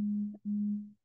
嗯嗯。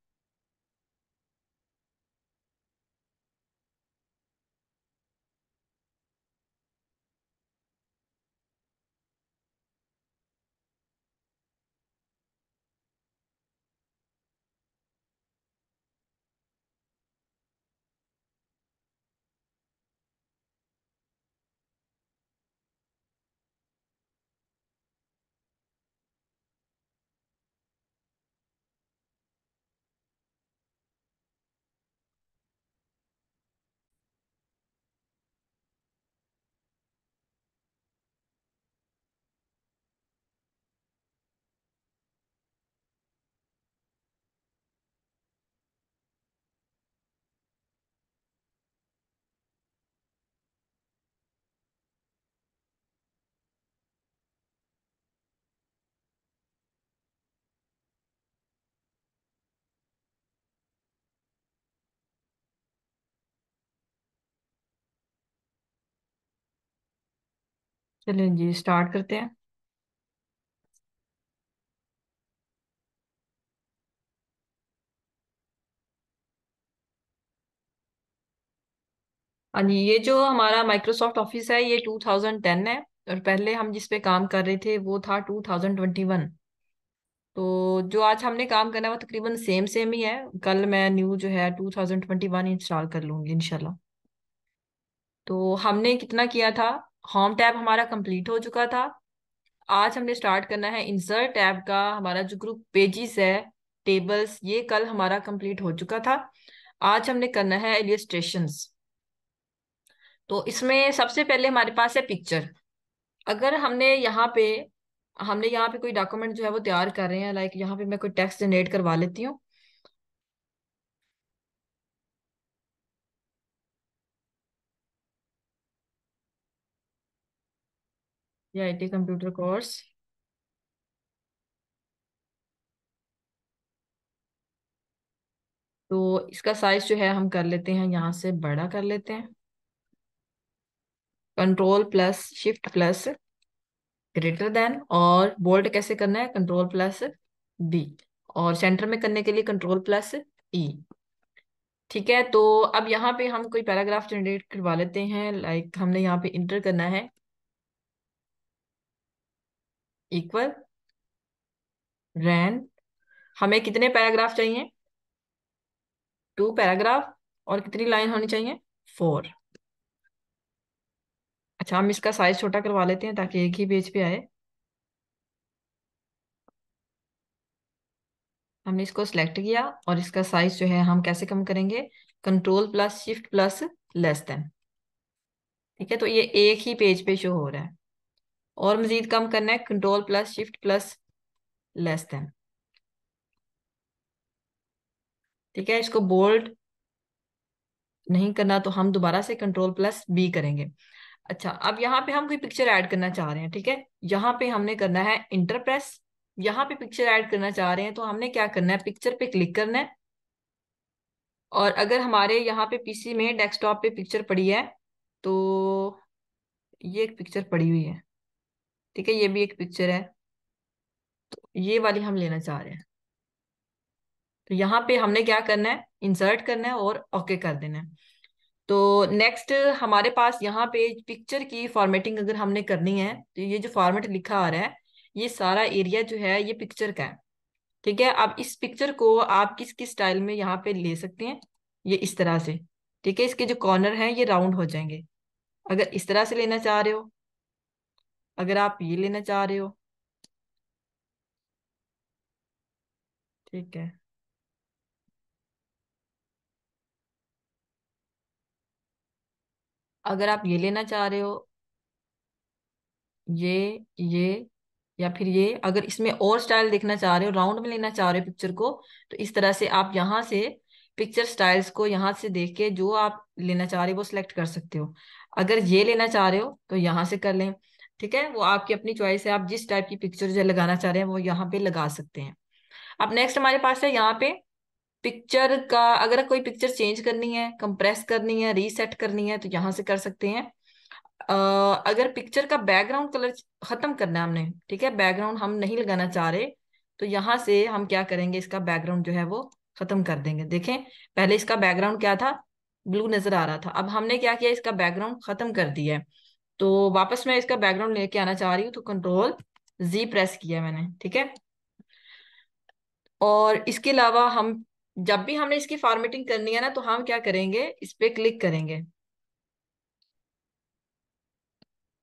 चलिए जी स्टार्ट करते हैं। हाँ जी, ये जो हमारा माइक्रोसॉफ्ट ऑफ़िस है, ये 2010 है और पहले हम जिस पे काम कर रहे थे, वो था 2021 तो जो आज हमने काम करना है, वो तकरीबन सेम सेम ही है। कल मैं न्यू जो है 2021 इंस्टॉल कर लूँगी, इंशाल्लाह। तो हमने कितना किया था? होम टैब हमारा कंप्लीट हो चुका था। आज हमने स्टार्ट करना है इंसर्ट टैब का। हमारा जो ग्रुप पेजेस है टेबल्स ये कल हमारा कंप्लीट हो चुका था। आज हमने करना है इलिस्ट्रेशंस तो इसमें सबसे पहले हमारे पास है पिक्चर अगर हमने यहाँ पे, हमने यहाँ पे कोई डॉक्यूमेंट जो है वो तैयार कर रहे हैं लाइक यहाँ पे मैं कोई टेक्स्ट जनरेट करवा लेती हूँ। ये आई कंप्यूटर कोर्स तो इसका साइज़ जो है हम कर लेते हैं, यहाँ से बड़ा कर लेते हैं। Control plus shift plus greater than और बोल्ड कैसे करना है? कंट्रोल प्लस बी और सेंटर में करने के लिए कंट्रोल प्लस ई ठीक है तो अब यहाँ पे हम कोई पैराग्राफ जनरेट करवा लेते हैं लाइक हमने यहाँ पे इंटर करना है। इक्वल रैन, हमें कितने पैराग्राफ चाहिए? टू पैराग्राफ और कितनी लाइन होनी चाहिए? फोर। अच्छा हम इसका साइज़ छोटा करवा लेते हैं ताकि एक ही पेज पे आए। हमने इसको सिलेक्ट किया और इसका साइज़ जो है हम कैसे कम करेंगे? Control plus shift plus less than ठीक है तो ये एक ही पेज पे शो हो रहा है। और मजीद कम करना है control plus shift plus less than ठीक है, इसको बोल्ड नहीं करना तो हम दोबारा से कंट्रोल प्लस बी करेंगे। अच्छा अब यहाँ पे हम कोई पिक्चर ऐड करना चाह रहे हैं, ठीक है? यहाँ पे हमने करना है इंटर प्रेस यहाँ पे पिक्चर ऐड करना चाह रहे हैं तो हमने क्या करना है? पिक्चर पे क्लिक करना है। और अगर हमारे यहाँ पे पीसी में डेस्कटॉप पे पिक्चर पड़ी है तो ये एक पिक्चर पड़ी हुई है। ठीक है, ये भी एक पिक्चर है। तो ये वाली हम लेना चाह रहे हैं। तो यहाँ पे हमने क्या करना है? इंसर्ट करना है और ओके कर देना है। तो नेक्स्ट हमारे पास यहाँ पे पिक्चर की फॉर्मेटिंग अगर हमने करनी है तो ये जो फॉर्मेट लिखा आ रहा है, ये सारा एरिया जो है, ये पिक्चर का है। ठीक है, अब इस पिक्चर को आप किस किस स्टाइल में यहाँ पे ले सकते हैं? ये इस तरह से। ठीक है, इसके जो कॉर्नर हैं, ये राउंड हो जाएँगे। अगर इस तरह से लेना चाह रहे हो अगर आप ये लेना चाह रहे हो। ठीक है। अगर आप ये लेना चाह रहे हो, ये ये, या फिर ये, अगर इसमें और स्टाइल देखना चाह रहे हो, राउंड में लेना चाह रहे हो पिक्चर को तो इस तरह से आप यहाँ से पिक्चर स्टाइल्स को यहाँ से देख के जो आप लेना चाह रहे हो वो सिलेक्ट कर सकते हो। अगर ये लेना चाह रहे हो तो यहाँ से कर लें। ठीक है? वो आपकी अपनी चॉइस है। आप जिस टाइप की पिक्चर जो लगाना चाह रहे हैं वो यहाँ पे लगा सकते हैं। अब नेक्स्ट हमारे पास है यहाँ पे पिक्चर का अगर कोई पिक्चर चेंज करनी है कंप्रेस करनी है रीसेट करनी है तो यहाँ से कर सकते हैं। Uh, अगर पिक्चर का बैकग्राउंड कलर खत्म करना है हमने ठीक है? बैकग्राउंड हम नहीं लगाना चाह रहे तो यहाँ से हम क्या करेंगे? इसका बैकग्राउंड जो है वो खत्म कर देंगे। देखें पहले इसका बैकग्राउंड क्या था? ब्लू नज़र आ रहा था। अब हमने क्या किया? इसका बैकग्राउंड खत्म कर दिया है। तो वापस मैं इसका बैकग्राउंड लेके आना चाह रही हूँ तो कंट्रोल जी प्रेस किया मैंने, ठीक है? और इसके अलावा हम, जब भी हमने इसकी फॉर्मेटिंग करनी है ना तो हम क्या करेंगे? इस पे क्लिक करेंगे।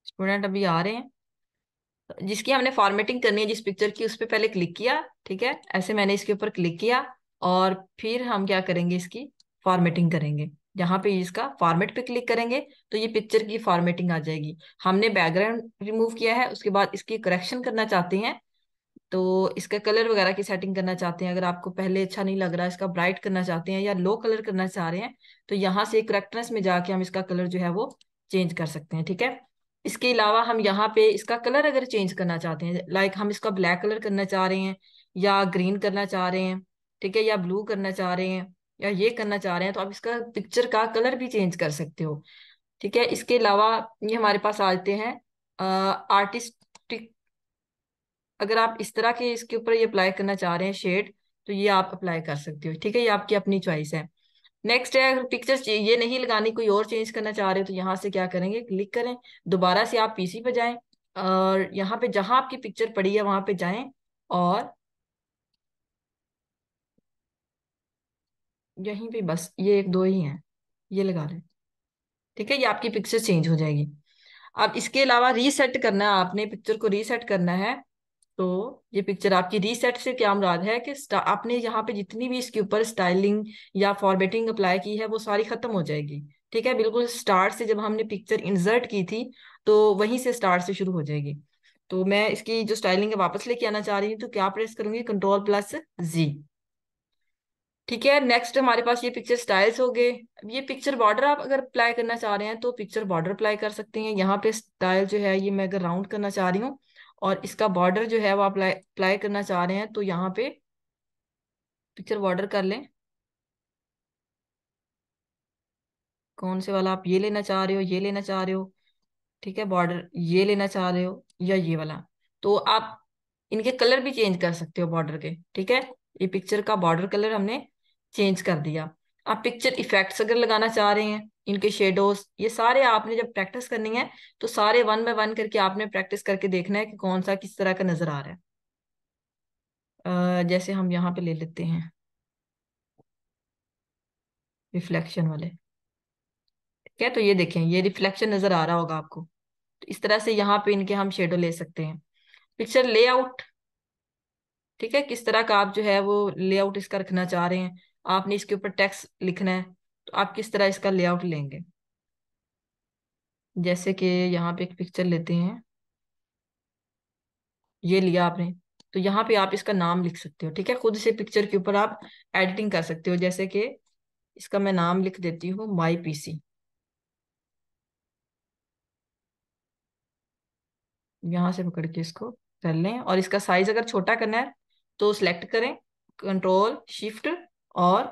स्टूडेंट अभी आ रहे हैं। जिसकी हमने फॉर्मेटिंग करनी है, जिस पिक्चर की, उस पर पहले क्लिक किया, ठीक है? ऐसे मैंने इसके ऊपर क्लिक किया, और फिर हम क्या करेंगे इसकी फॉर्मेटिंग करेंगे। जहाँ पे इसका फॉर्मेट पे क्लिक करेंगे तो ये पिक्चर की फॉर्मेटिंग आ जाएगी। हमने बैकग्राउंड रिमूव किया है, उसके बाद इसकी करेक्शन करना चाहते हैं तो इसका कलर वगैरह की सेटिंग करना चाहते हैं। अगर आपको पहले अच्छा नहीं लग रहा, इसका ब्राइट करना चाहते हैं या लो कलर करना चाह रहे हैं तो यहाँ से करेक्टनेस में जाके हम इसका कलर जो है वो चेंज कर सकते हैं, ठीक है? इसके अलावा हम यहाँ पे इसका कलर अगर चेंज करना चाहते हैं लाइक हम इसका ब्लैक कलर करना चाह रहे हैं या ग्रीन करना चाह रहे हैं, ठीक है? या ब्लू करना चाह रहे हैं या ये करना चाह रहे हैं तो आप इसका पिक्चर का कलर भी चेंज कर सकते हो। ठीक है, इसके अलावा ये हमारे पास आते हैं आर्टिस्टिक अगर आप इस तरह के इसके ऊपर ये अप्लाई करना चाह रहे हैं शेड तो ये आप अप्लाई कर सकते हो। ठीक है, ये आपकी अपनी चॉइस है। नेक्स्ट है अगर पिक्चर ये नहीं लगानी, कोई और चेंज करना चाह रहे हो तो यहाँ से क्या करेंगे? क्लिक करें। दोबारा से आप पीसी पे जाएँ और यहाँ पे जहाँ आपकी पिक्चर पड़ी है, वहाँ पे जाएँ और यहीं पे बस, ये एक दो ही हैं, ये लगा लें। ठीक है, ये आपकी पिक्चर चेंज हो जाएगी। अब इसके अलावा रीसेट करना है, आपने पिक्चर को रीसेट करना है तो ये पिक्चर आपकी रीसेट से क्या मुराद है कि आपने यहाँ पे जितनी भी इसके ऊपर स्टाइलिंग या फॉर्मेटिंग अप्लाई की है, वो सारी खत्म हो जाएगी। ठीक है, बिल्कुल स्टार्ट से जब हमने पिक्चर इंसर्ट की थी तो वहीं से स्टार्ट से शुरू हो जाएगी। तो मैं इसकी जो स्टाइलिंग है वापस लेके आना चाह रही हूँ तो क्या प्रेस करूँगी? कंट्रोल प्लस जी ठीक है नेक्स्ट हमारे पास ये पिक्चर स्टाइल्स हो गए। ये पिक्चर बॉर्डर आप अगर अप्लाई करना चाह रहे हैं तो पिक्चर बॉर्डर अप्लाई कर सकते हैं। यहाँ पे स्टाइल जो है, ये मैं अगर राउंड करना चाह रही हूँ, और इसका बॉर्डर जो है, वो अप्लाई अप्लाई करना चाह रहे हैं तो यहाँ पे पिक्चर बॉर्डर कर लें। कौन से वाला आप ये लेना चाह रहे हो, ये लेना चाह रहे हो, ठीक है बॉर्डर ये लेना चाह रहे हो, या ये वाला। तो आप इनके कलर भी चेंज कर सकते हो बॉर्डर के, ठीक है? ये पिक्चर का बॉर्डर कलर हमने चेंज कर दिया। आप पिक्चर इफेक्ट्स अगर लगाना चाह रहे हैं, इनके शेडोज ये सारे आपने जब प्रैक्टिस करनी है तो सारे वन बाय वन करके आपने प्रैक्टिस करके देखना है कि कौन सा किस तरह का नज़र आ रहा है। जैसे हम यहाँ पे ले लेते हैं। रिफ्लेक्शन वाले। ठीक है तो ये देखें, ये रिफ्लेक्शन नज़र आ रहा होगा आपको। तो इस तरह से यहाँ पे इनके हम शेडो ले सकते हैं। पिक्चर लेआउट ठीक है, किस तरह का आप जो है वो लेआउट इसका रखना चाह रहे हैं। आपने इसके ऊपर टेक्स्ट लिखना है तो आप किस तरह इसका लेआउट लेंगे? जैसे कि यहाँ पे एक पिक्चर लेते हैं। ये लिया आपने तो यहाँ पे आप इसका नाम लिख सकते हो, ठीक है? खुद से पिक्चर के ऊपर आप एडिटिंग कर सकते हो, जैसे कि इसका मैं नाम लिख देती हूँ माई पीसी यहाँ से पकड़ के इसको कर लें, और इसका साइज़ अगर छोटा करना है तो सिलेक्ट करें कंट्रोल शिफ्ट और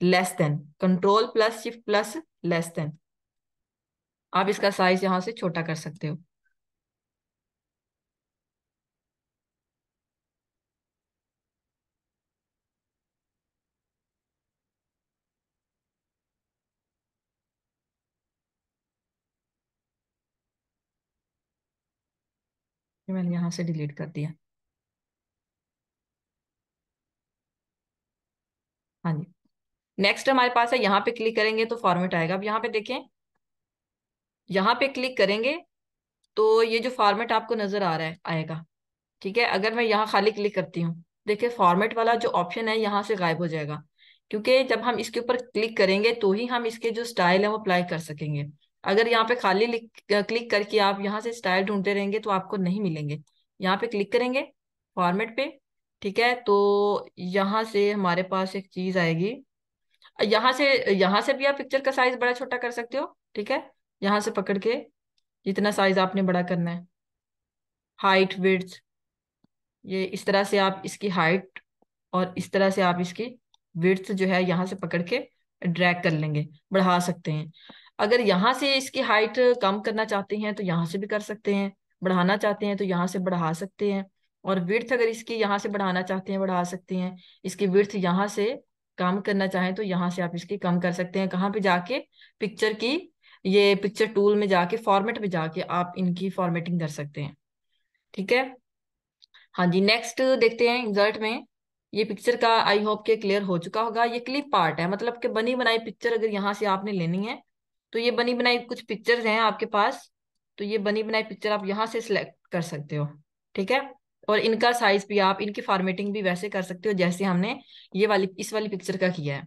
less than control plus shift plus less than आप इसका साइज़ यहाँ से छोटा कर सकते हो। मैंने यहाँ से डिलीट कर दिया हाँ जी नेक्स्ट हमारे पास है, यहाँ पे क्लिक करेंगे तो फॉर्मेट आएगा। अब यहाँ पे देखें, यहाँ पे क्लिक करेंगे तो ये जो फॉर्मेट आपको नज़र आ रहा है, आएगा। ठीक है? अगर मैं यहाँ खाली क्लिक करती हूँ, देखिए फॉर्मेट वाला जो ऑप्शन है यहाँ से गायब हो जाएगा। क्योंकि जब हम इसके ऊपर क्लिक करेंगे तो ही हम इसके जो स्टाइल है वो अप्लाई कर सकेंगे। अगर यहाँ पे खाली क्लिक करके आप यहाँ से स्टाइल ढूंढते रहेंगे तो आपको नहीं मिलेंगे। यहाँ पे क्लिक करेंगे फॉर्मेट पे, ठीक है? तो यहाँ से हमारे पास एक चीज़ आएगी। यहाँ से यहाँ से भी आप पिक्चर का साइज़ बड़ा छोटा कर सकते हो, ठीक है? यहाँ से पकड़ के जितना साइज़ आपने बड़ा करना है। हाइट विड्थ ये इस तरह से आप इसकी हाइट और इस तरह से आप इसकी विड्थ जो है यहाँ से पकड़ के ड्रैग कर लेंगे, बढ़ा सकते हैं। अगर यहाँ से इसकी हाइट कम करना चाहते हैं तो यहाँ से भी कर सकते हैं, बढ़ाना चाहते हैं तो यहाँ से बढ़ा सकते हैं। और विड्थ अगर इसकी यहाँ से बढ़ाना चाहते हैं, बढ़ा सकते हैं। इसकी विड्थ यहाँ से कम करना चाहें तो यहाँ से आप इसकी कम कर सकते हैं। कहाँ पे जाके? पिक्चर की, ये पिक्चर टूल में जाके फॉर्मेट में जाके आप इनकी फॉर्मेटिंग कर सकते हैं। ठीक है? हाँ जी नेक्स्ट देखते हैं इंसर्ट में। ये पिक्चर का आई होप के क्लियर हो चुका होगा। ये क्लिप पार्ट है मतलब कि बनी बनाई पिक्चर अगर यहाँ से आपने लेनी है तो ये बनी बनाई कुछ पिक्चर्स हैं आपके पास तो ये बनी बनाई पिक्चर आप यहाँ से सिलेक्ट कर सकते हो। ठीक है? और इनका साइज़ भी आप, इनकी फॉर्मेटिंग भी वैसे कर सकते हो जैसे हमने ये वाली, इस वाली पिक्चर का किया है।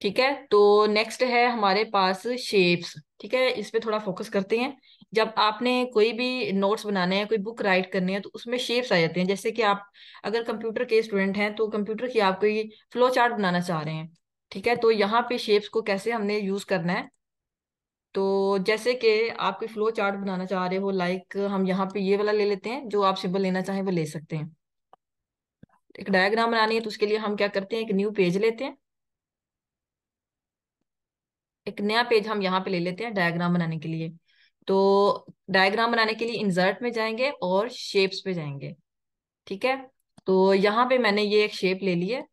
ठीक है? तो नेक्स्ट है हमारे पास शेप्स ठीक है? इस पे थोड़ा फोकस करते हैं। जब आपने कोई भी नोट्स बनाने हैं, कोई बुक राइट करनी है तो उसमें शेप्स आ जाते हैं। जैसे कि आप, अगर कंप्यूटर के स्टूडेंट हैं तो कंप्यूटर की आप कोई फ्लो चार्ट बनाना चाह रहे हैं। ठीक है? तो यहाँ पे शेप्स को कैसे हमने यूज़ करना है? तो जैसे कि आप कोई फ्लो चार्ट बनाना चाह रहे हो लाइक हम यहाँ पे ये वाला ले लेते हैं, जो आप सिंबल लेना चाहें वो ले सकते हैं। एक डायग्राम बनानी है तो उसके लिए हम क्या करते हैं, एक न्यू पेज लेते हैं। एक नया पेज हम यहाँ पे ले लेते हैं डायग्राम बनाने के लिए। तो डायग्राम बनाने के लिए इंसर्ट में जाएँगे और शेप्स पे जाएँगे, ठीक है? तो यहाँ पे मैंने ये एक शेप ले ली है,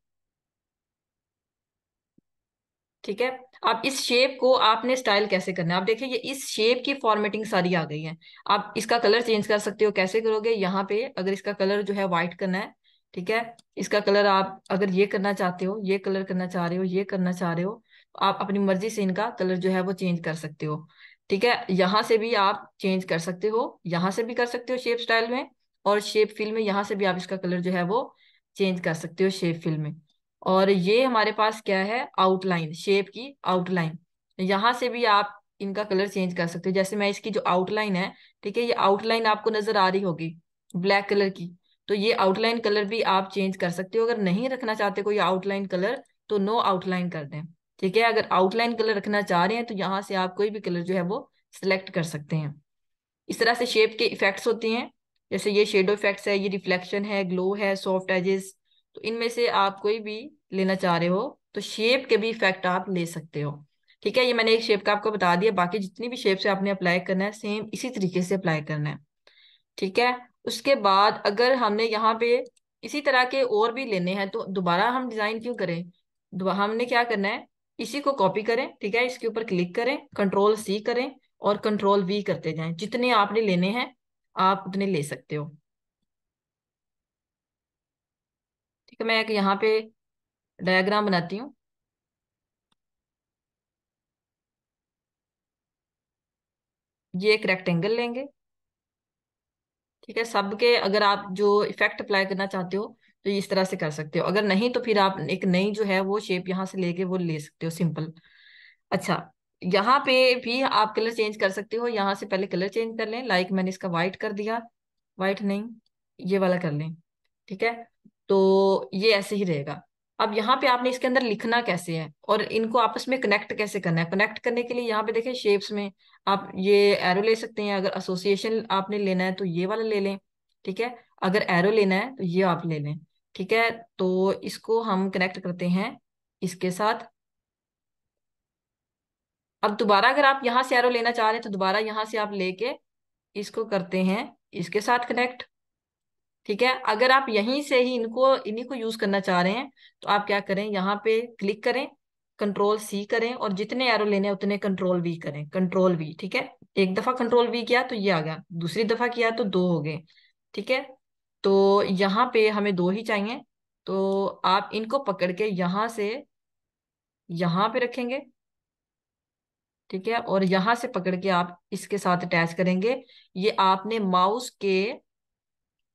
ठीक है? अब इस शेप को आपने स्टाइल कैसे करना है? आप देखिए, ये इस शेप की फॉर्मेटिंग सारी आ गई है। आप इसका कलर चेंज कर सकते हो। कैसे करोगे? यहाँ पे अगर इसका कलर जो है व्हाइट करना है, ठीक है? इसका कलर आप अगर ये करना चाहते हो, ये कलर करना चाह रहे हो, ये करना चाह रहे हो, आप अपनी मर्ज़ी से इनका कलर जो है वो चेंज कर सकते हो। ठीक है? यहाँ से भी आप चेंज कर सकते हो। यहाँ से भी कर सकते हो शेप स्टाइल में और शेप फिल में यहाँ से भी आप इसका कलर जो है वो चेंज कर सकते हो शेप फिल में। और ये हमारे पास क्या है? आउटलाइन शेप की आउटलाइन यहाँ से भी आप इनका कलर चेंज कर सकते हो। जैसे मैं इसकी जो आउटलाइन है, ठीक है, ये आउटलाइन आपको नज़र आ रही होगी ब्लैक कलर की। तो ये आउटलाइन कलर भी आप चेंज कर सकते हो। अगर नहीं रखना चाहते कोई आउटलाइन कलर तो नो आउटलाइन कर दें। ठीक है, अगर आउटलाइन कलर रखना चाह रहे हैं तो यहाँ से आप कोई भी कलर जो है वो सिलेक्ट कर सकते हैं। इस तरह से शेप के इफेक्ट्स होते हैं। जैसे ये शेडो इफेक्ट्स है, ये रिफ्लेक्शन है ग्लो है सॉफ्ट एजेस तो इनमें से आप कोई भी लेना चाह रहे हो तो शेप के भी इफ़ेक्ट आप ले सकते हो। ठीक है, ये मैंने एक शेप का आपको बता दिया, बाकी जितनी भी शेप से आपने अप्लाई करना है सेम इसी तरीके से अप्लाई करना है। ठीक है, उसके बाद अगर हमने यहाँ पे इसी तरह के और भी लेने हैं तो दोबारा हम डिज़ाइन क्यों करें? हमने क्या करना है, इसी को कॉपी करें, ठीक है, इसके ऊपर क्लिक करें कंट्रोल सी करें और कंट्रोल वी करते जाएँ। जितने आपने लेने हैं, आप उतने ले सकते हो। ठीक है, मैं एक यहाँ पे डायग्राम बनाती हूँ। ये एक रेक्टेंगल लेंगे। ठीक है सबके अगर आप जो इफ़ेक्ट अप्लाई करना चाहते हो तो इस तरह से कर सकते हो। अगर नहीं तो फिर आप एक नई जो है, वो शेप यहाँ से लेके वो ले सकते हो सिंपल अच्छा यहाँ पे भी आप कलर चेंज कर सकते हो। यहाँ से पहले कलर चेंज कर लें। लाइक मैंने इसका व्हाइट कर दिया। व्हाइट नहीं, ये वाला कर लें। ठीक है? तो ये ऐसे ही रहेगा। अब यहाँ पे आपने इसके अंदर लिखना कैसे है और इनको आपस में कनेक्ट कैसे करना है? कनेक्ट करने के लिए यहाँ पे देखें शेप्स में आप ये एरो ले सकते हैं। अगर एसोसिएशन आपने लेना है तो ये वाला ले लें, ठीक है? अगर एरो लेना है तो ये आप ले लें, ठीक है? तो इसको हम कनेक्ट करते हैं इसके साथ। अब दोबारा अगर आप यहाँ से एरो लेना चाह रहे हैं तो दोबारा यहाँ से आप लेके इसको करते हैं, इसके साथ कनेक्ट ठीक है? अगर आप यहीं से ही इनको, इन्हीं को यूज़ करना चाह रहे हैं तो आप क्या करें? यहाँ पे क्लिक करें कंट्रोल सी करें और जितने एरो लेने हैं उतने कंट्रोल वी करें कंट्रोल वी ठीक है? एक दफ़ा कंट्रोल वी किया तो ये आ गया, दूसरी दफ़ा किया तो दो हो गए, ठीक है? तो यहाँ पे हमें दो ही चाहिए तो आप इनको पकड़ के यहाँ से, यहाँ पे रखेंगे, ठीक है? और यहाँ से पकड़ के आप इसके साथ अटैच करेंगे। ये आपने माउस के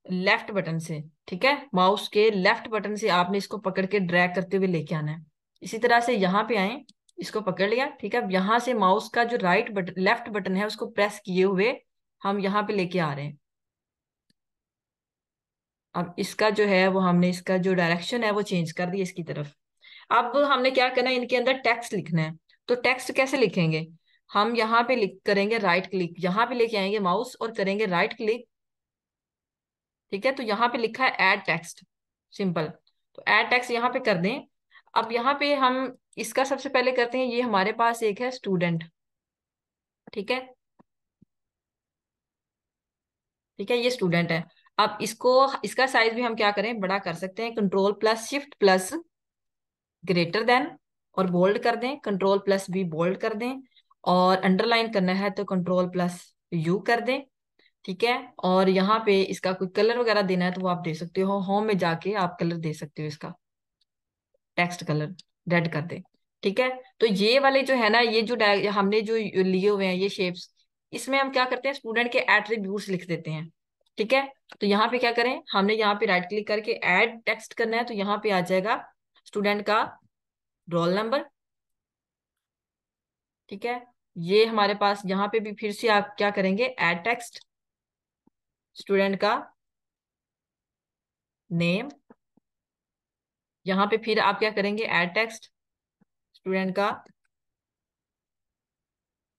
लेफ़्ट बटन से, ठीक है? माउस के लेफ़्ट बटन से आपने इसको पकड़ के ड्रैग करते हुए लेके आना है। इसी तरह से यहाँ पे आए, इसको पकड़ लिया, ठीक है? अब यहाँ से माउस का जो राइट बटन लेफ़्ट बटन है, उसको प्रेस किए हुए हम यहाँ पे लेके आ रहे हैं। अब इसका जो है, वो हमने इसका जो डायरेक्शन है, वो चेंज कर दिया इसकी तरफ़। अब हमने क्या करना है? इनके अंदर टेक्स्ट लिखना है। तो टेक्स्ट कैसे लिखेंगे? हम यहाँ पे लिख, करेंगे राइट क्लिक यहाँ पे लेके आएँगे माउस और करेंगे राइट क्लिक ठीक है? तो यहाँ पे लिखा है एड टेक्स्ट सिंपल तो एड टेक्स्ट यहाँ पे कर दें। अब यहाँ पे हम इसका सबसे पहले करते हैं, ये हमारे पास एक है स्टूडेंट ठीक है? ठीक है, ये स्टूडेंट है। अब इसको, इसका साइज़ भी हम क्या करें? बड़ा कर सकते हैं। Control plus shift plus greater than और बोल्ड कर दें। कंट्रोल प्लस बी बोल्ड कर दें। और अंडरलाइन करना है तो कंट्रोल प्लस यू कर दें। ठीक है? और यहाँ पे इसका कोई कलर वगैरह देना है तो वो आप दे सकते हो। होम में जाके आप कलर दे सकते हो इसका। टेक्स्ट कलर रेड कर दे। ठीक है? तो ये वाले जो है ना, ये जो हमने जो लिए हुए हैं ये शेप्स इसमें हम क्या करते हैं? स्टूडेंट के एट्रीब्यूट्स लिख देते हैं। ठीक है? तो यहाँ पे क्या करें? हमने यहाँ पे राइट क्लिक करके एड टेक्स्ट करना है तो यहाँ पे आ जाएगा स्टूडेंट का रोल नंबर ठीक है? ये हमारे पास यहाँ पे भी फिर से आप क्या करेंगे? एड टेक्स्ट स्टूडेंट का नेम। यहाँ पे फिर आप क्या करेंगे? एड टेक्स्ट स्टूडेंट का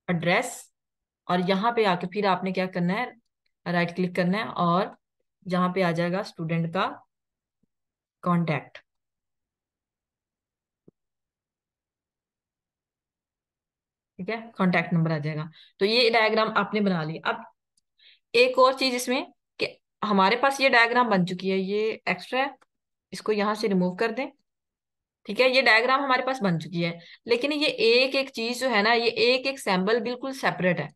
एड्रेस और यहाँ पे आके फिर आपने क्या करना है? राइट क्लिक करना है और जहाँ पे आ जाएगा स्टूडेंट का कॉन्टैक्ट ठीक है? कॉन्टैक्ट नंबर आ जाएगा। तो ये डायग्राम आपने बना लिया अब एक और चीज़ इसमें कि हमारे पास ये डायग्राम बन चुकी है, ये एक्स्ट्रा है, इसको यहाँ से रिमूव कर दें। ठीक है, ये डायग्राम हमारे पास बन चुकी है, लेकिन ये एक एक चीज़ जो है ना, ये एक एक सैंपल बिल्कुल सेपरेट है।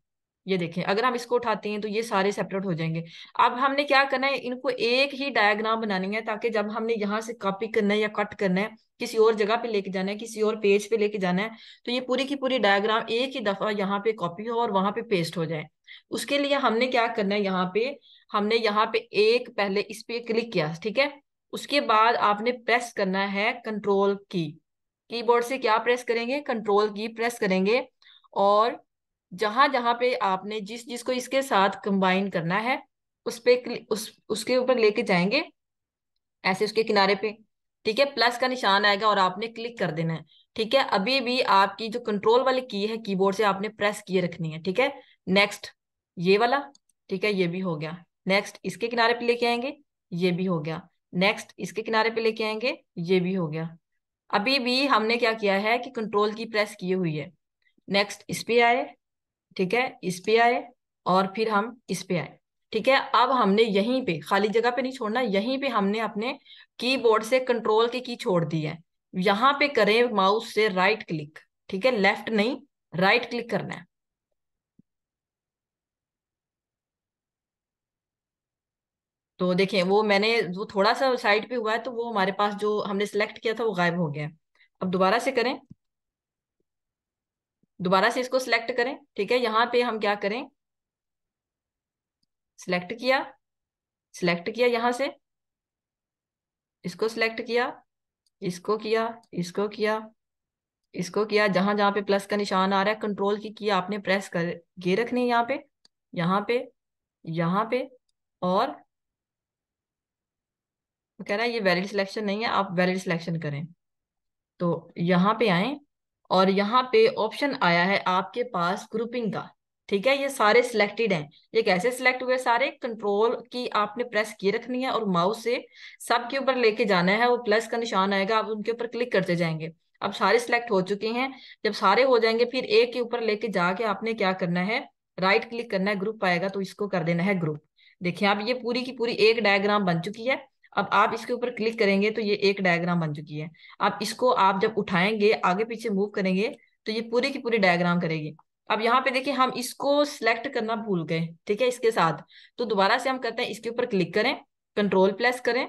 ये देखें, अगर हम इसको उठाते हैं तो ये सारे सेपरेट हो जाएँगे। अब हमने क्या करना है, इनको एक ही डायग्राम बनानी है ताकि जब हमने यहाँ से कॉपी करना है या कट करना है किसी और जगह पे लेके जाना है, किसी और पेज पे लेके जाना है तो ये पूरी की पूरी डायग्राम एक ही दफ़ा यहाँ पे कॉपी हो और वहाँ पे पेस्ट हो जाए। उसके लिए हमने क्या करना है यहाँ पे? हमने यहाँ पे एक पहले इस पे क्लिक किया, ठीक है? उसके बाद आपने प्रेस करना है कंट्रोल की। कीबोर्ड से क्या प्रेस करेंगे? कंट्रोल की प्रेस करेंगे और जहाँ जहाँ पे आपने जिस जिसको इसके साथ कंबाइन करना है, उस पे उस उसके ऊपर लेके जाएँगे। ऐसे उसके किनारे पे। ठीक है, प्लस का निशान आएगा और आपने क्लिक कर देना है। ठीक है, अभी भी आपकी जो कंट्रोल वाली की है कीबोर्ड से आपने प्रेस किए रखनी है। ठीक है नेक्स्ट ये वाला, ठीक है, ये भी हो गया। नेक्स्ट इसके किनारे पे लेके आएँगे, ये भी हो गया। नेक्स्ट इसके किनारे पे लेके आएँगे, ये भी हो गया। अभी भी हमने क्या किया है कि कंट्रोल की प्रेस की हुई है। नेक्स्ट इस पे आए, ठीक है, इस पे आए, और फिर हम इस पे आए। ठीक है, अब हमने यहीं पे, खाली जगह पे नहीं छोड़ना, यहीं पे हमने अपने कीबोर्ड से कंट्रोल की की छोड़ दी है। यहाँ पे करें माउस से राइट क्लिक, ठीक है, लेफ़्ट नहीं, राइट क्लिक करना है। तो देखें वो मैंने, वो थोड़ा सा साइड पे हुआ है तो वो हमारे पास जो हमने सिलेक्ट किया था, वो गायब हो गया अब दोबारा से करें। दोबारा से इसको सिलेक्ट करें, ठीक है, यहाँ पे हम क्या करें? सिलेक्ट किया। सिलेक्ट किया यहाँ से। इसको सिलेक्ट किया। इसको किया। इसको किया। इसको किया। जहाँ जहाँ पे प्लस का निशान आ रहा है कंट्रोल की किया आपने प्रेस कर, ये रखनी यहाँ पे। यहाँ पे यहाँ पे और कह रहा है, ये वैलिड सिलेक्शन नहीं है, आप वैलिड सिलेक्शन करें। तो यहाँ पे आए और यहाँ पे ऑप्शन आया है आपके पास ग्रुपिंग का। ठीक है, ये सारे सिलेक्टेड हैं। ये कैसे सिलेक्ट हुए सारे? कंट्रोल की आपने प्रेस किए रखनी है और माउस से सब के ऊपर लेके जाना है। वो प्लस का निशान आएगा, आप उनके ऊपर क्लिक करते जाएँगे। अब सारे सिलेक्ट हो चुके हैं। जब सारे हो जाएँगे, फिर एक के ऊपर लेके जाके आपने क्या करना है? राइट क्लिक करना है ग्रुप आएगा तो इसको कर देना है ग्रुप देखिए, अब ये पूरी की पूरी एक डायग्राम बन चुकी है। अब आप इसके ऊपर क्लिक करेंगे तो ये एक डायग्राम बन चुकी है। अब इसको आप जब उठाएँगे, आगे पीछे मूव करेंगे तो ये पूरी की पूरी डायग्राम करेगी। अब यहाँ पे देखिए हम इसको सिलेक्ट करना भूल गए, ठीक है, इसके साथ। तो दोबारा से हम करते हैं, इसके ऊपर क्लिक करें कंट्रोल प्लेस करें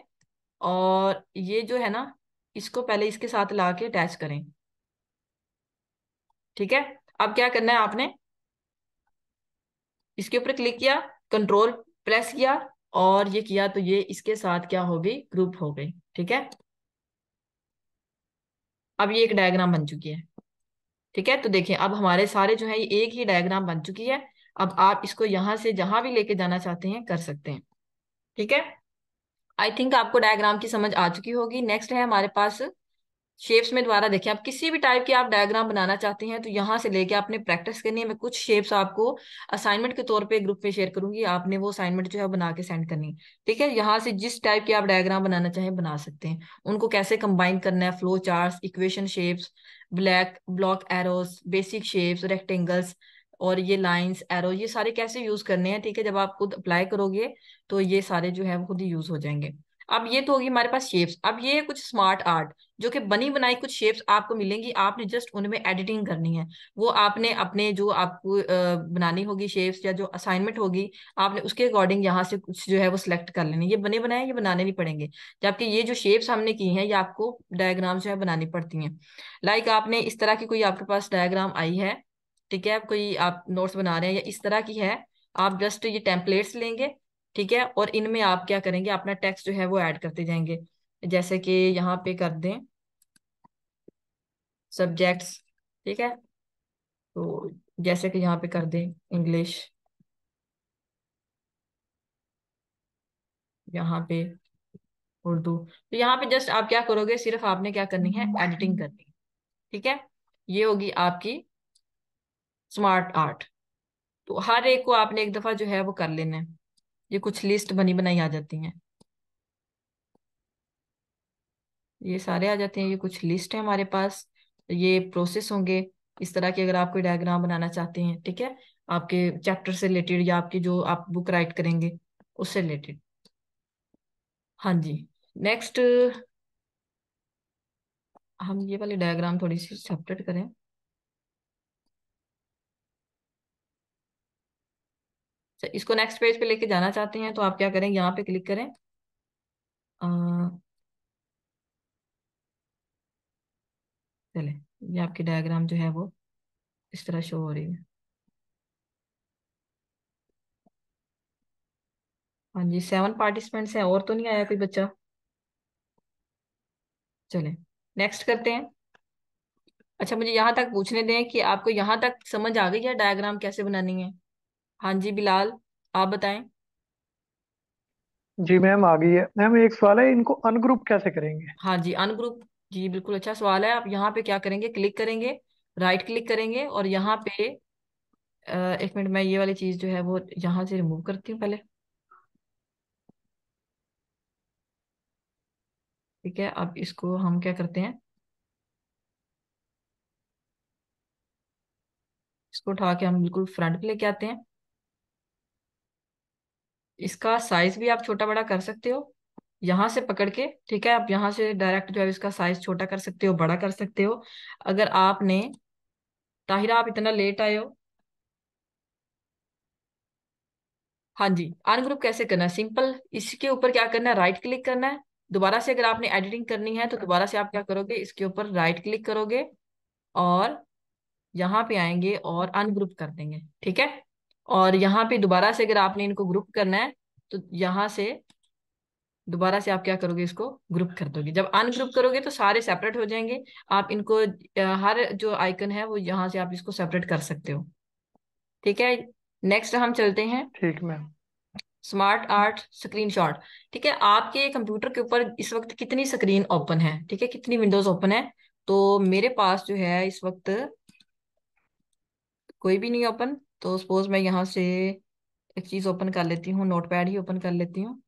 और ये जो है ना, इसको पहले इसके साथ ला के अटैच करें। ठीक है? अब क्या करना है आपने? इसके ऊपर क्लिक किया कंट्रोल प्रेस किया और ये किया तो ये इसके साथ क्या हो गई? ग्रुप हो गई, ठीक है? अब ये एक डायग्राम बन चुकी है। ठीक है? तो देखिए अब हमारे सारे जो है, ये एक ही डायग्राम बन चुकी है। अब आप इसको यहाँ से जहाँ भी लेके जाना चाहते हैं, कर सकते हैं। ठीक है? आई थिंक आपको डायग्राम की समझ आ चुकी होगी। नेक्स्ट है हमारे पास शेप्स में द्वारा देखिए आप किसी भी टाइप के आप डायग्राम बनाना चाहते हैं तो यहाँ से लेके आपने प्रैक्टिस करनी है। मैं कुछ शेप्स आपको असाइनमेंट के तौर पे ग्रुप में शेयर करूँगी। आपने वो असाइनमेंट जो है बना के सेंड करनी ठीक है? यहाँ से जिस टाइप के आप डायग्राम बनाना चाहें, बना सकते हैं। उनको कैसे कंबाइन करना है flow chart equation shapes black block arrows basic shapes rectangles और ये लाइंस एरो ये सारे कैसे यूज़ करने हैं? ठीक है, जब आप खुद अप्लाई करोगे तो ये सारे जो है वो खुद ही यूज़ हो जाएँगे। अब ये तो होगी हमारे पास शेप्स अब ये कुछ स्मार्ट आर्ट जो कि बनी बनाई कुछ शेप्स आपको मिलेंगी, आपने जस्ट उनमें एडिटिंग करनी है। वो आपने अपने जो आपको बनानी होगी शेप्स या जो असाइनमेंट होगी, आपने उसके अकॉर्डिंग यहाँ से कुछ जो है वो सिलेक्ट कर लेनी। ये बने बनाए ये बनाने नहीं पड़ेंगे? जबकि ये जो शेप्स हमने की हैं, ये आपको डायग्राम जो है बनानी पड़ती हैं। लाइक आपने इस तरह की कोई आपके पास डायग्राम आई है, ठीक है? कोई आप नोट्स बना रहे हैं या इस तरह की है, आप जस्ट ये टेम्पलेट्स लेंगे ठीक है? और इनमें आप क्या करेंगे? अपना टेक्स्ट जो है वो ऐड करते जाएँगे। जैसे कि यहाँ पे कर दें सब्जेक्ट्स ठीक है? तो जैसे कि यहाँ पे कर दें इंग्लिश यहाँ पे उर्दू। तो यहाँ पे जस्ट आप क्या करोगे? सिर्फ़ आपने क्या करनी है? एडिटिंग करनी ठीक है? ये होगी आपकी स्मार्ट आर्ट तो हर एक को आपने एक दफ़ा जो है वो कर लेना है। ये कुछ लिस्ट बनी बनाई आ जाती हैं। ये सारे आ जाते हैं, ये कुछ लिस्ट है हमारे पास, ये प्रोसेस होंगे। इस तरह के अगर आप कोई डायग्राम बनाना चाहते हैं, ठीक है? आपके चैप्टर से रिलेटेड या आपकी जो आप बुक राइट करेंगे, उससे रिलेटेड हाँ जी नेक्स्ट हम ये वाली डायग्राम थोड़ी सी सेपरेट करें। इसको नेक्स्ट पेज पे लेके जाना चाहते हैं तो आप क्या करें, यहाँ पे क्लिक करें। चले, ये आपकी डायग्राम जो है वो इस तरह शो हो रही है। हाँ जी सेवन पार्टिसिपेंट्स हैं, और तो नहीं आया कोई बच्चा। चले नेक्स्ट करते हैं। अच्छा मुझे यहाँ तक पूछने दें कि आपको यहाँ तक समझ आ गई है डायग्राम कैसे बनानी है? हाँ जी बिलाल आप बताएँ। जी मैम आ गई है। मैम एक सवाल है इनको अनग्रुप कैसे करेंगे? हाँ जी अनग्रुप। जी बिल्कुल अच्छा सवाल है। आप यहाँ पे क्या करेंगे? क्लिक करेंगे राइट क्लिक करेंगे और यहाँ पे एक मिनट मैं ये वाली चीज़ जो है वो यहाँ से रिमूव करती हूँ पहले। ठीक है अब इसको हम क्या करते हैं? इसको उठा के हम बिल्कुल फ्रंट पे लेके आते हैं। इसका साइज़ भी आप छोटा बड़ा कर सकते हो। यहाँ से पकड़ के, ठीक है, आप यहाँ से डायरेक्ट जो है इसका साइज़ छोटा कर सकते हो, बड़ा कर सकते हो। अगर आपने, ताहिरा आप इतना लेट आए हो। हाँ जी अनग्रुप कैसे करना है? सिंपल इसके ऊपर क्या करना है? राइट क्लिक करना है। दोबारा से अगर आपने एडिटिंग करनी है तो दोबारा से आप क्या करोगे? इसके ऊपर राइट क्लिक करोगे और यहाँ पे आएँगे और अनग्रुप कर देंगे, ठीक है? और यहाँ पे दोबारा से अगर आपने इनको ग्रुप करना है तो यहाँ से दोबारा से आप क्या करोगे इसको ग्रुप कर दोगे। जब अनग्रुप करोगे तो सारे सेपरेट हो जाएँगे। आप इनको हर जो आइकन है वो यहाँ से आप इसको सेपरेट कर सकते हो। ठीक है? नेक्स्ट हम चलते हैं। ठीक मैम स्मार्ट आर्ट स्क्रीनशॉट ठीक है? आपके कंप्यूटर के ऊपर इस वक्त कितनी स्क्रीन ओपन है? ठीक है? कितनी विंडोज़ ओपन है? तो मेरे पास जो है इस वक्त कोई भी नहीं ओपन तो सपोज़ मैं यहाँ से एक चीज़ ओपन कर लेती हूँ नोटपैड ही ओपन कर लेती हूँ,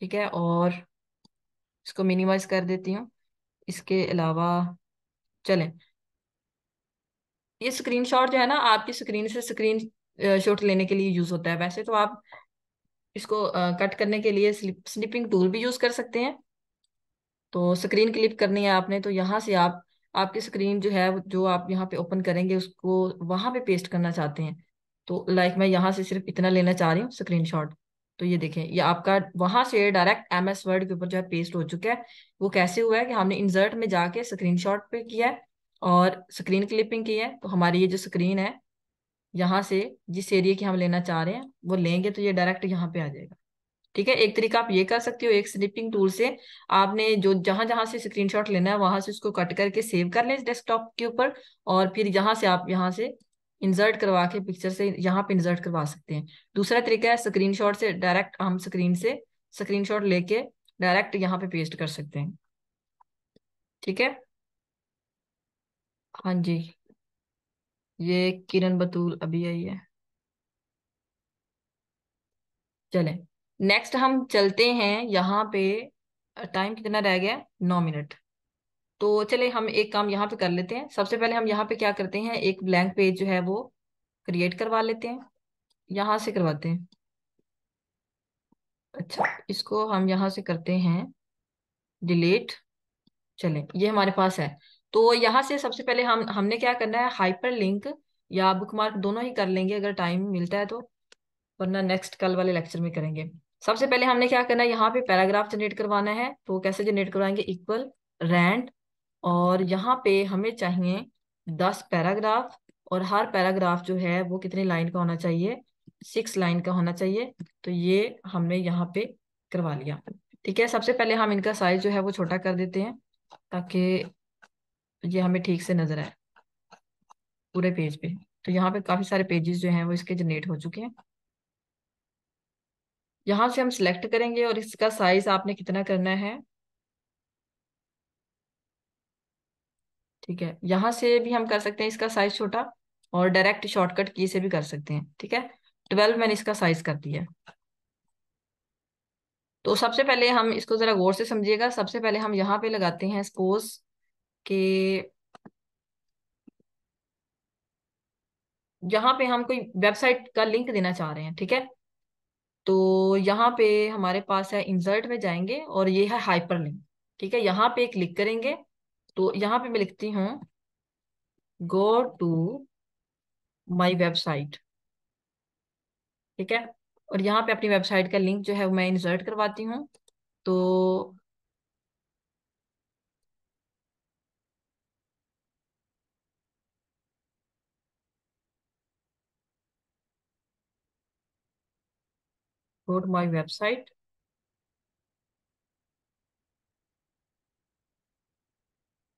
ठीक है? और इसको मिनिमाइज कर देती हूँ। इसके अलावा चलें। ये स्क्रीनशॉट जो है ना, आपकी स्क्रीन से स्क्रीन शॉट लेने के लिए यूज़ होता है। वैसे तो आप इसको कट करने के लिए स्निपिंग टूल भी यूज़ कर सकते हैं। तो स्क्रीन क्लिप करनी है आपने तो यहाँ से आप आपकी स्क्रीन जो है, जो आप यहाँ पे ओपन करेंगे, उसको वहाँ पे पेस्ट करना चाहते हैं। तो लाइक मैं यहाँ से सिर्फ़ इतना लेना चाह रही हूँ स्क्रीनशॉट तो ये देखें, ये आपका वहाँ से डायरेक्ट एम एस वर्ड के ऊपर जो है पेस्ट हो चुका है। वो कैसे हुआ है कि हमने इंसर्ट में जाके स्क्रीनशॉट पे किया है और स्क्रीन क्लिपिंग की है। तो हमारी ये जो स्क्रीन है, यहाँ से जिस एरिया की हम लेना चाह रहे हैं, वो लेंगे तो ये डायरेक्ट यहाँ पे आ जाएगा। ठीक है? एक तरीका आप ये कर सकते हो, एक स्निपिंग टूल से आपने जो जहाँ जहाँ से स्क्रीनशॉट लेना है, वहाँ से उसको कट करके सेव कर लें डेस्कटॉप के ऊपर और फिर यहाँ से आप यहाँ से इंसर्ट करवा के पिक्चर से यहाँ पे इंसर्ट करवा सकते हैं। दूसरा तरीका है स्क्रीनशॉट से डायरेक्ट हम स्क्रीन से स्क्रीनशॉट लेके डायरेक्ट यहाँ पे पेस्ट कर सकते हैं। ठीक है? हाँ जी। ये किरण बतूल अभी आई है। चले। नेक्स्ट हम चलते हैं यहाँ पे टाइम कितना रह गया? नौ मिनट। तो चले हम एक काम यहाँ पे कर लेते हैं। सबसे पहले हम यहाँ पे क्या करते हैं? एक ब्लैंक पेज जो है वो क्रिएट करवा लेते हैं। यहाँ से करवाते हैं। अच्छा इसको हम यहाँ से करते हैं। डिलीट चले, ये हमारे पास है। तो यहाँ से सबसे पहले हम, हमने क्या करना है? हाइपर लिंक या बुकमार्क दोनों ही कर लेंगे अगर टाइम मिलता है तो वरना नेक्स्ट कल वाले लेक्चर में करेंगे। सबसे पहले हमने क्या करना है? यहाँ पे पैराग्राफ जनरेट करवाना है तो कैसे जनरेट करवाएँगे? इक्वल रैंड और यहाँ पे हमें चाहिए दस पैराग्राफ, और हर पैराग्राफ जो है वो कितनी लाइन का होना चाहिए? सिक्स लाइन का होना चाहिए। तो ये हमने यहाँ पे करवा लिया। ठीक है, सबसे पहले हम इनका साइज़ जो है वो छोटा कर देते हैं, ताकि ये हमें ठीक से नज़र आए पूरे पेज पे। तो यहाँ पे काफ़ी सारे पेजेस जो हैं वो इसके जनरेट हो चुके हैं। यहाँ से हम सिलेक्ट करेंगे और इसका साइज़ आपने कितना करना है? ठीक है, यहाँ से भी हम कर सकते हैं इसका साइज़ छोटा और डायरेक्ट शॉर्टकट की से भी कर सकते हैं, ठीक है? ट्वेल्व मैंने इसका साइज़ कर दिया। तो सबसे पहले हम इसको जरा गौर से समझिएगा। सबसे पहले हम यहाँ पे लगाते हैं सपोज़ के यहाँ पे हम कोई वेबसाइट का लिंक देना चाह रहे हैं, ठीक है? तो यहाँ पे हमारे पास है इंसर्ट में जाएँगे और ये है हाइपर लिंक ठीक है? यहाँ पे क्लिक करेंगे तो यहाँ पे मैं लिखती हूँ गो टू माई वेबसाइट ठीक है? और यहाँ पे अपनी वेबसाइट का लिंक जो है मैं इंसर्ट करवाती हूँ। तो गो टू माई वेबसाइट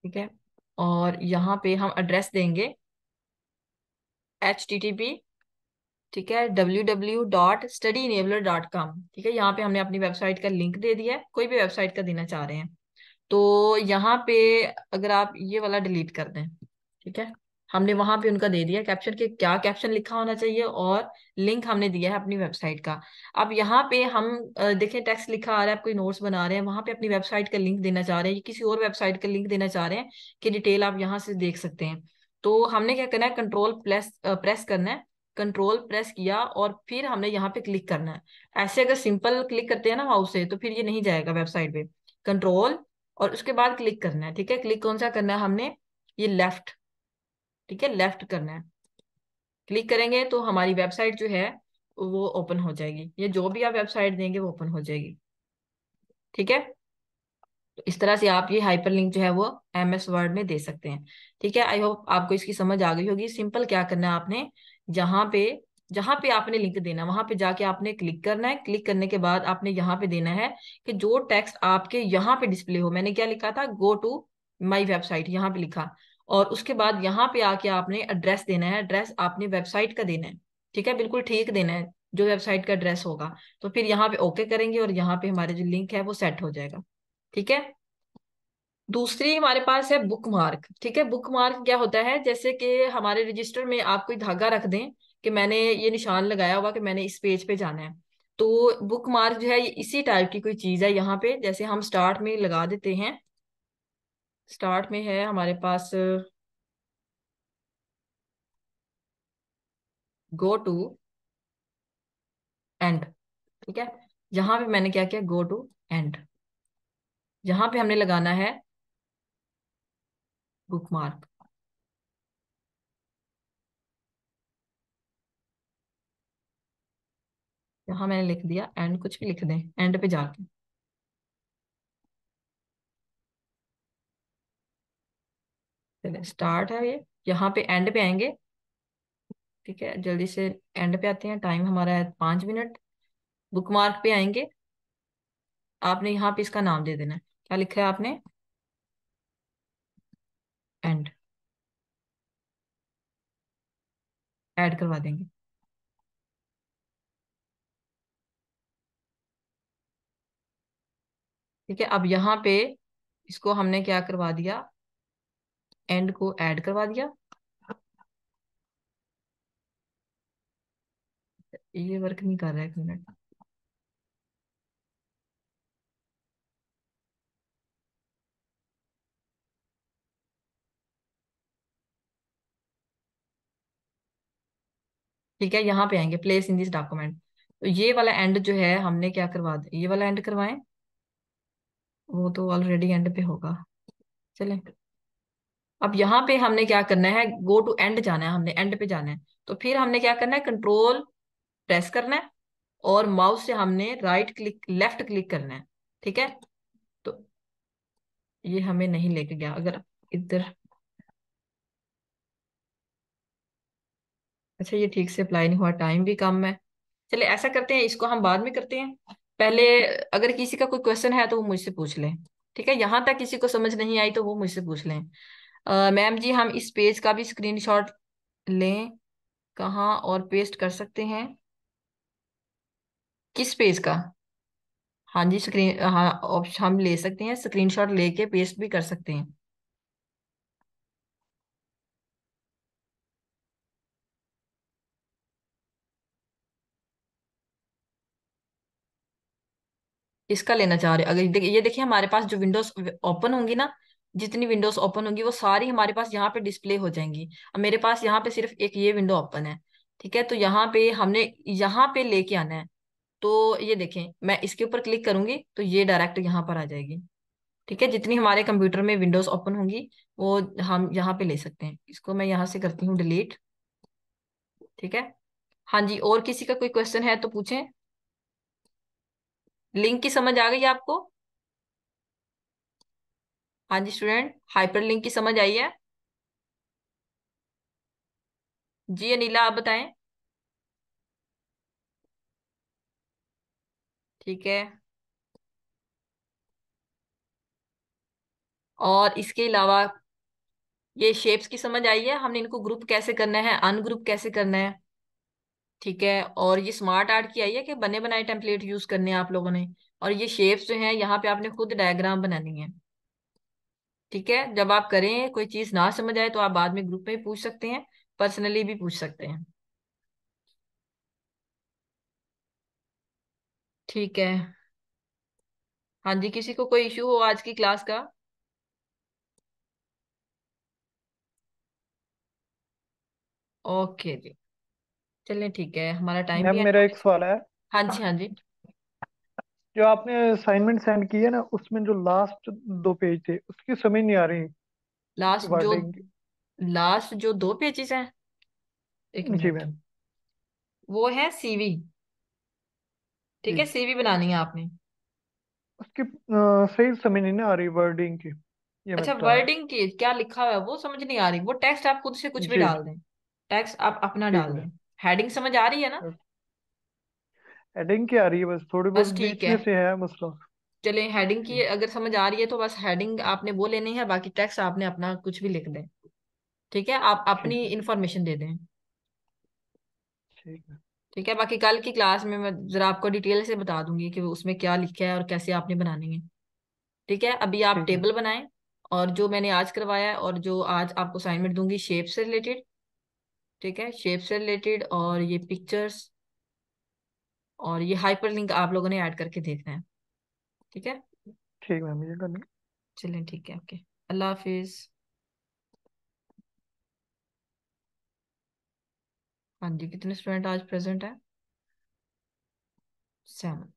ठीक है? और यहाँ पे हम एड्रेस देंगे। एच टी टी पी ठीक है? W W dot study enabler dot com ठीक है? यहाँ पे हमने अपनी वेबसाइट का लिंक दे दिया है। कोई भी वेबसाइट का देना चाह रहे हैं। तो यहाँ पे अगर आप ये वाला डिलीट कर दें, ठीक है? हमने वहाँ पे उनका दे दिया कैप्शन के क्या कैप्शन लिखा होना चाहिए और लिंक हमने दिया है अपनी वेबसाइट का। अब यहाँ पे हम देखें टेक्स्ट लिखा आ रहा है, आप कोई नोट्स बना रहे हैं, वहाँ पे अपनी वेबसाइट का लिंक देना चाह रहे हैं किसी और वेबसाइट का लिंक देना चाह रहे हैं कि डिटेल आप यहाँ से देख सकते हैं। तो हमने क्या करना है कंट्रोल प्रेस प्रेस करना है कंट्रोल प्रेस किया और फिर हमने यहाँ पे क्लिक करना है। ऐसे अगर सिंपल क्लिक करते हैं ना माउस से तो फिर ये नहीं जाएगा वेबसाइट पे। कंट्रोल और उसके बाद क्लिक करना है, ठीक है? क्लिक कौन सा करना है हमने? ये लेफ़्ट ठीक है लेफ़्ट करना है। क्लिक करेंगे तो हमारी वेबसाइट जो है, वो ओपन हो जाएगी। ये जो भी आप वेबसाइट देंगे, वो ओपन हो जाएगी। ठीक है? तो इस तरह से आप ये हाइपरलिंक जो है, वो एम एस वर्ड में दे सकते हैं। ठीक है? आई होप आपको इसकी समझ आ गई होगी। सिंपल क्या करना है आपने? जहाँ पे जहाँ पे आपने लिंक देना वहाँ पे जाके आपने क्लिक करना है। क्लिक करने के बाद आपने यहाँ पे देना है कि जो टेक्स्ट आपके यहाँ पे डिस्प्ले हो। मैंने क्या लिखा था? गो टू माई वेबसाइट यहाँ पे लिखा। और उसके बाद यहाँ पे आके आपने एड्रेस देना है। एड्रेस आपने वेबसाइट का देना है। ठीक है? बिल्कुल ठीक देना है, जो वेबसाइट का एड्रेस होगा। तो फिर यहाँ पे ओके करेंगे और यहाँ पे हमारे जो लिंक है वो सेट हो जाएगा। ठीक है? दूसरी हमारे पास है बुक मार्क ठीक है? बुक मार्क क्या होता है? जैसे कि हमारे रजिस्टर में आप कोई धागा रख दें कि मैंने ये निशान लगाया हुआ कि मैंने इस पेज पे जाना है। तो बुक मार्क जो है, ये इसी टाइप की कोई चीज़ है यहाँ पे, जैसे हम स्टार्ट में लगा देते हैं। स्टार्ट में है, हमारे पास गो टू एंड ठीक है? यहाँ पे मैंने क्या किया? गो टू एंड यहाँ पे हमने लगाना है बुक मार्क यहाँ मैंने लिख दिया एंड कुछ भी लिख दें एंड पे जाके। स्टार्ट है ये। यहाँ पे एंड पे आएँगे। ठीक है, जल्दी से एंड पे आते हैं। टाइम हमारा है पाँच मिनट बुक मार्क पे आएँगे। आपने यहाँ पे इसका नाम दे देना है। क्या लिखा है आपने? एंड ऐड करवा देंगे। ठीक है, अब यहाँ पे इसको हमने क्या करवा दिया? एंड को ऐड करवा दिया। ये वर्क नहीं कर रहा है एक मिनट ठीक है, यहाँ पे आएँगे प्लेस इन दिस डॉक्यूमेंट तो ये वाला एंड जो है, हमने क्या करवा दिया ये वाला एंड करवाएँ? वो तो ऑलरेडी एंड पे होगा। चले। अब यहाँ पे हमने क्या करना है? गो टू एंड जाना है, हमने एंड पे जाना है। तो फिर हमने क्या करना है? कंट्रोल प्रेस करना है और माउस से हमने राइट क्लिक लेफ़्ट क्लिक करना है, ठीक है? तो ये हमें नहीं लेके गया। अगर इधर अच्छा ये ठीक से अप्लाई नहीं हुआ टाइम भी कम है। चले ऐसा करते हैं, इसको हम बाद में करते हैं। पहले अगर किसी का कोई क्वेश्चन है तो वो मुझसे पूछ लें, ठीक है? यहाँ तक किसी को समझ नहीं आई तो वो मुझसे पूछ लें। मैम जी, हम इस पेज का भी स्क्रीनशॉट लें। कहाँ और पेस्ट कर सकते हैं? किस पेज का? हाँ जी, स्क्रीन हाँ ऑप्शन हम ले सकते हैं, स्क्रीनशॉट लेके पेस्ट भी कर सकते हैं। इसका लेना चाह रहे अगर ये देखिए हमारे पास जो विंडोज़ ओपन होंगी ना जितनी विंडोज़ ओपन होंगी, वो सारी हमारे पास यहाँ पे डिस्प्ले हो जाएँगी। अब मेरे पास यहाँ पे सिर्फ़ एक ये विंडो ओपन है, ठीक है? तो यहाँ पे हमने, यहाँ पे लेके आना है। तो ये देखें, मैं इसके ऊपर क्लिक करूँगी तो ये डायरेक्ट यहाँ पर आ जाएगी, ठीक है? जितनी हमारे कंप्यूटर में विंडोज़ ओपन होंगी, वो हम यहाँ पे ले सकते हैं। इसको मैं यहाँ से करती हूँ डिलीट ठीक है? हाँ जी, और किसी का कोई क्वेश्चन है तो पूछें। लिंक की समझ आ गई आपको? हाँ जी स्टूडेंट हाइपर लिंक की समझ आई है? जी अनिला, आप बताएँ। ठीक है। और इसके अलावा ये शेप्स की समझ आई है? हमने इनको ग्रुप कैसे करना है? अनग्रुप कैसे करना है? ठीक है। और ये स्मार्ट आर्ट की आई है कि बने बनाए टेम्पलेट यूज़ करने हैं आप लोगों ने? और ये शेप्स जो हैं, यहाँ पे आपने खुद डायग्राम बनानी है। ठीक है? जब आप करें कोई चीज़ ना समझ आए तो आप बाद में ग्रुप में भी पूछ सकते हैं पर्सनली भी पूछ सकते हैं। ठीक है। हाँ जी किसी को कोई इश्यू हो आज की क्लास का? ओके जी। चलिए ठीक है हमारा टाइम भी मेरा एक सवाल है। हाँ जी हाँ जी। जो आपने असाइनमेंट सेंड की है ना उसमें जो लास्ट दो पेज थे उसकी समझ नहीं आ रही। लास्ट जो लास्ट जो दो पेजेस हैं एक जी मिनट मैम वो है सीवी ठीक है सीवी बनानी है आपने। उसकी सही समझ नहीं ना आ रही वर्डिंग की। ये अच्छा बता वर्डिंग की क्या लिखा हुआ है वो समझ नहीं आ रही। वो टेक्स्ट आप खुद से कुछ भी जी। डाल दें। टेक्स्ट आप अपना डाल दें। हेडिंग समझ आ रही है ना? हेडिंग की आ रही है? बस थोड़ी बहुत बस ठीक बीच है। में से है मसला चले हेडिंग की अगर समझ आ रही है तो बस हेडिंग आपने वो लेनी है बाकी टेक्स्ट आपने अपना कुछ भी लिख दें। ठीक है? आप ठीक अपनी है। इंफॉर्मेशन दे दें। ठीक है। ठीक है? बाकी कल की क्लास में मैं जरा आपको डिटेल से बता दूँगी कि उसमें क्या लिखा है और कैसे आपने बनानी है। ठीक है? अभी आप ठीक है। टेबल बनाएँ और जो मैंने आज करवाया है और जो आज आपको असाइनमेंट दूँगी शेप से रिलेटेड ठीक है? शेप से रिलेटेड और ये पिक्चर्स और ये हाइपर लिंक आप लोगों ने ऐड करके देखना है। ठीक है? ठीक मैम ये करना। चलें ठीक है ओके अल्लाह हाफिज। हाँ जी कितने स्टूडेंट आज प्रेजेंट है? सेवन